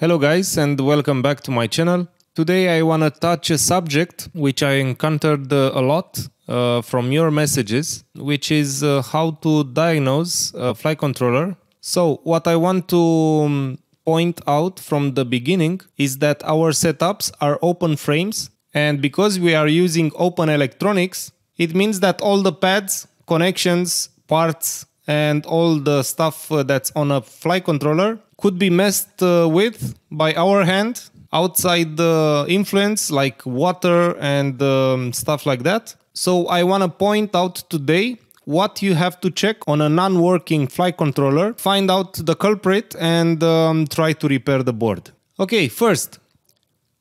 Hello guys and welcome back to my channel. Today I want to touch a subject which I encountered uh, a lot uh, from your messages, which is uh, how to diagnose a flight controller. So what I want to um, point out from the beginning is that our setups are open frames and because we are using open electronics, it means that all the pads, connections, parts and all the stuff uh, that's on a flight controller could be messed uh, with by our hand outside the influence like water and um, stuff like that. So I want to point out today what you have to check on a non-working flight controller, find out the culprit and um, try to repair the board. Okay, first,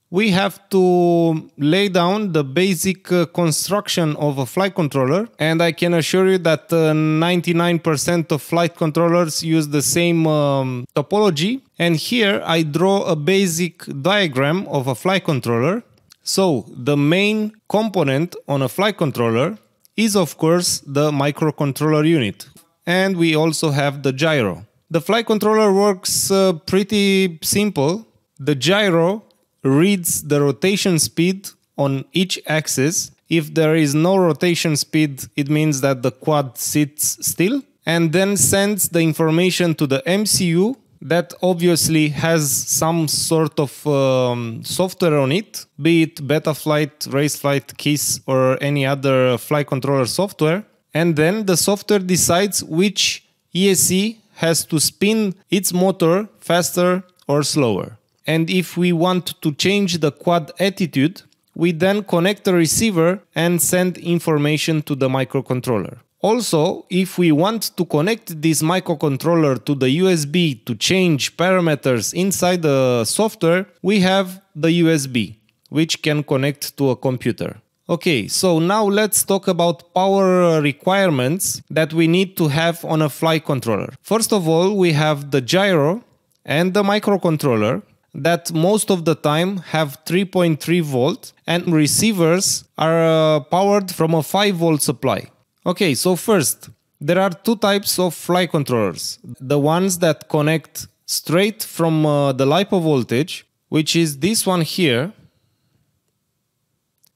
we have to lay down the basic uh, construction of a flight controller. And i can assure you that uh, 99% of flight controllers use the same um, topology. And here i draw a basic diagram of a flight controller. So the main component on a flight controller is of course the microcontroller unit. And we also have the gyro. The flight controller works uh, pretty simple. The gyro reads the rotation speed on each axis. If there is no rotation speed, it means that the quad sits still and then sends the information to the MCU that obviously has some sort of um, software on it, be it Betaflight, Raceflight, KISS, or any other flight controller software. And then the software decides which ESC has to spin its motor faster or slower. And if we want to change the quad attitude, we then connect the receiver and send information to the microcontroller. Also, if we want to connect this microcontroller to the USB to change parameters inside the software, we have the USB, which can connect to a computer. Okay, so now let's talk about power requirements that we need to have on a flight controller. First of all, we have the gyro and the microcontroller that most of the time have 3.3 volt and receivers are uh, powered from a 5 volt supply. Okay, so first, there are two types of flight controllers. The ones that connect straight from uh, the LiPo voltage, which is this one here.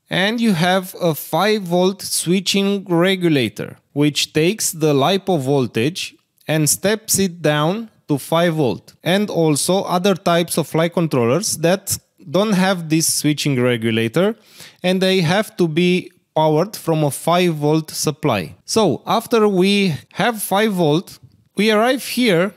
And you have a 5 volt switching regulator, which takes the LiPo voltage and steps it down to 5 volt and also other types of flight controllers that don't have this switching regulator and they have to be powered from a 5 volt supply. So after we have 5 volt, we arrive here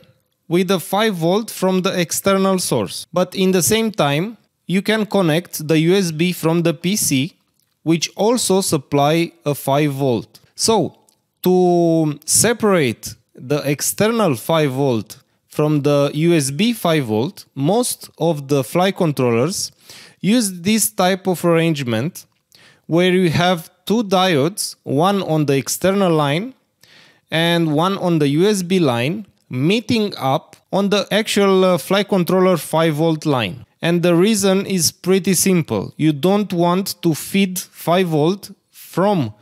with a 5 volt from the external source. But in the same time, you can connect the USB from the PC, which also supply a 5 volt. So to separate the external 5 volt from the USB 5 volt, most of the flight controllers use this type of arrangement where you have two diodes, one on the external line and one on the USB line, meeting up on the actual uh, flight controller 5 volt line. And the reason is pretty simple. You don't want to feed 5 volt from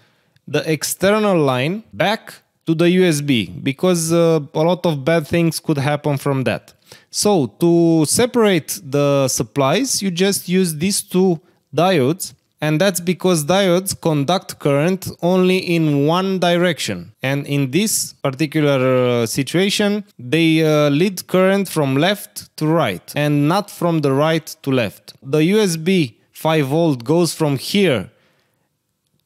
the external line back to the USB because uh, a lot of bad things could happen from that. So to separate the supplies, you just use these two diodes and that's because diodes conduct current only in one direction. And in this particular uh, situation, they uh, lead current from left to right and not from the right to left. The USB 5 volt goes from here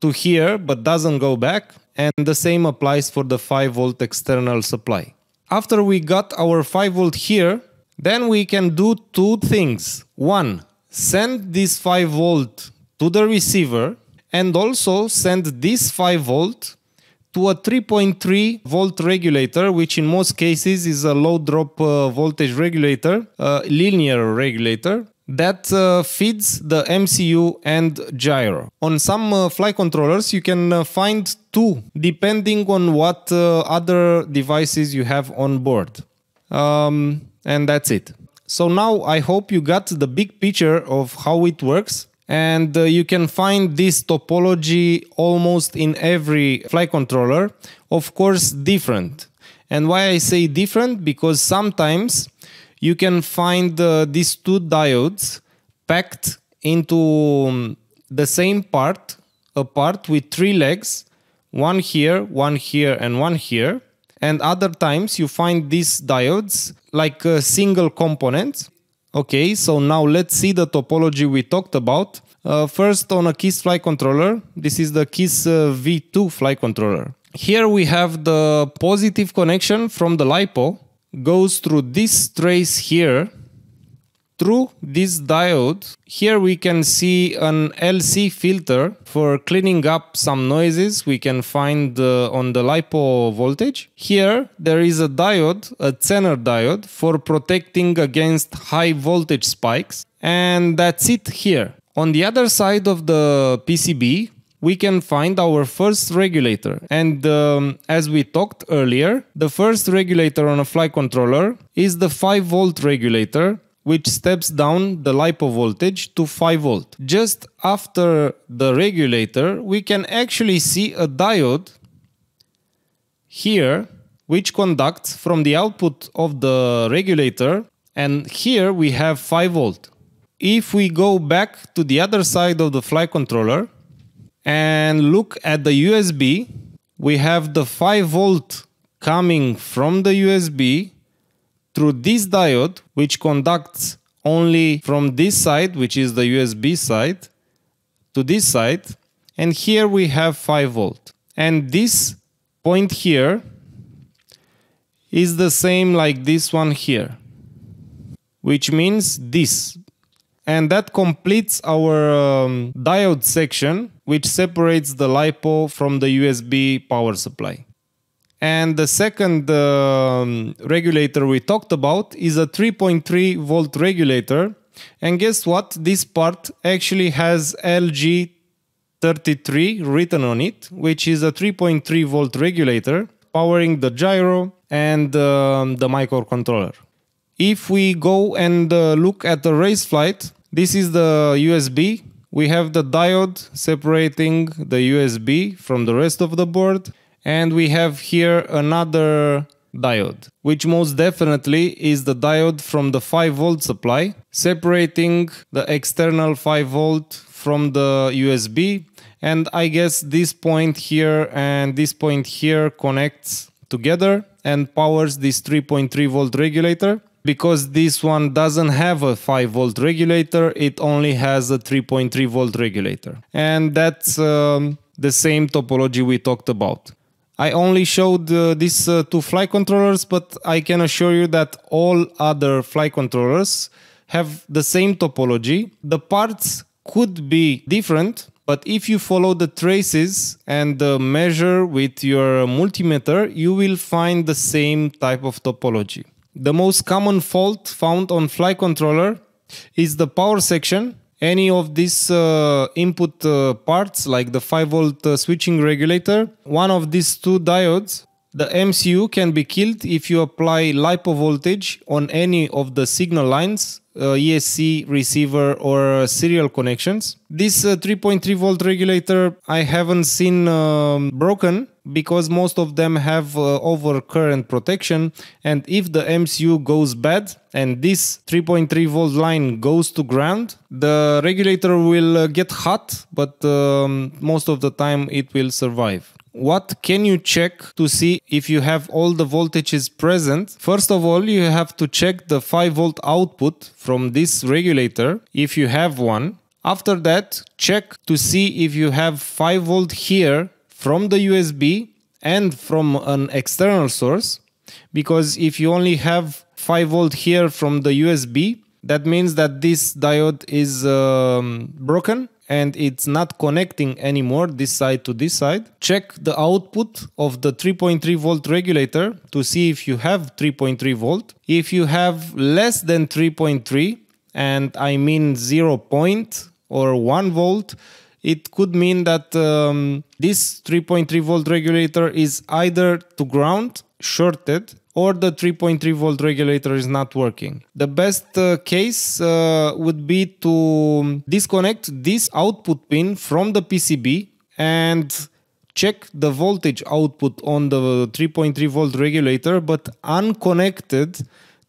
to here but doesn't go back and the same applies for the 5 volt external supply. After we got our 5 volt here, then we can do two things. One, send this 5 volt to the receiver and also send this 5 volt to a 3.3 volt regulator, which in most cases is a low drop uh, voltage regulator, a linear regulator, that uh, feeds the MCU and gyro. On some uh, flight controllers, you can uh, find two, depending on what uh, other devices you have on board. Um, and that's it. So now I hope you got the big picture of how it works. And uh, you can find this topology almost in every flight controller, of course, different. And why I say different? Because sometimes you can find these two diodes packed into um, the same part, a part with three legs, one here, one here, and one here. And other times you find these diodes like a single component. Okay, so now let's see the topology we talked about. Uh, first on a KISS flight controller, this is the KISS uh, V2 flight controller. Here we have the positive connection from the LiPo, goes through this trace here, through this diode. Here we can see an LC filter for cleaning up some noises we can find uh, on the LiPo voltage. Here there is a diode, a Zener diode, for protecting against high voltage spikes. And that's it here. On the other side of the PCB, we can find our first regulator. And um, as we talked earlier, the first regulator on a flight controller is the 5 volt regulator which steps down the LiPo voltage to 5 volt. Just after the regulator, we can actually see a diode here which conducts from the output of the regulator and here we have 5 volt. If we go back to the other side of the flight controller and look at the USB, we have the 5 volt coming from the USB through this diode, which conducts only from this side, which is the USB side, to this side. And here we have 5 volt. And this point here is the same like this one here, which means this and that completes our um, diode section, which separates the LiPo from the USB power supply. And the second um, regulator we talked about is a 3.3 volt regulator. And guess what? This part actually has LG33 written on it, which is a 3.3 volt regulator powering the gyro and um, the microcontroller. If we go and uh, look at the Raceflight, this is the USB. We have the diode separating the USB from the rest of the board. And we have here another diode, which most definitely is the diode from the 5 volt supply, separating the external 5 volt from the USB. And I guess this point here and this point here connects together and powers this 3.3 volt regulator because this one doesn't have a 5 volt regulator, it only has a 3.3 volt regulator. And that's um, the same topology we talked about. I only showed uh, these uh, two flight controllers, but I can assure you that all other flight controllers have the same topology. The parts could be different, but if you follow the traces and uh, measure with your multimeter, you will find the same type of topology. The most common fault found on flight controller is the power section. Any of these uh, input uh, parts, like the 5 volt uh, switching regulator, one of these two diodes, the MCU can be killed if you apply LiPo voltage on any of the signal lines, uh, ESC receiver or serial connections. This uh, 3.3 volt regulator I haven't seen um, broken because most of them have uh, overcurrent protection and if the MCU goes bad and this 3.3 volt line goes to ground the regulator will uh, get hot but um, most of the time it will survive what can you check to see if you have all the voltages present? First of all, you have to check the 5 volt output from this regulator if you have one. After that, check to see if you have 5 volt here from the USB and from an external source because if you only have 5 volt here from the USB that means that this diode is um, broken and it's not connecting anymore this side to this side. Check the output of the 3.3 volt regulator to see if you have 3.3 volt. If you have less than 3.3 and I mean 0 point or 1 volt, it could mean that um, this 3.3 volt regulator is either to ground, shorted, or the 3.3 volt regulator is not working. The best uh, case uh, would be to disconnect this output pin from the PCB and check the voltage output on the 3.3 volt regulator but unconnected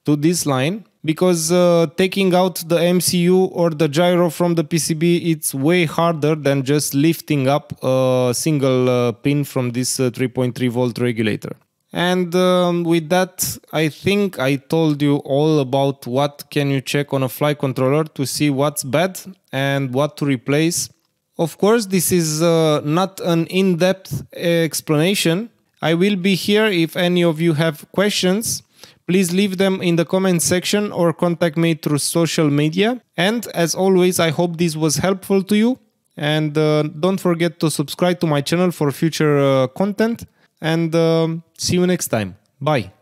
to this line because uh, taking out the MCU or the gyro from the PCB it's way harder than just lifting up a single uh, pin from this uh, 3.3 volt regulator. And um, with that, I think I told you all about what can you check on a fly controller to see what's bad and what to replace. Of course, this is uh, not an in-depth explanation. I will be here if any of you have questions. Please leave them in the comment section or contact me through social media. And as always, I hope this was helpful to you. And uh, don't forget to subscribe to my channel for future uh, content. And uh, see you next time. Bye.